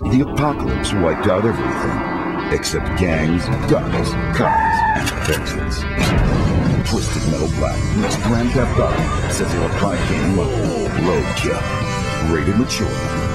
The apocalypse wiped out everything, except gangs, guns, cars, and vengeance. Twisted Metal Black meets Grand Theft Auto, says Electronic Gaming Monthly. Roadkill. Rated mature.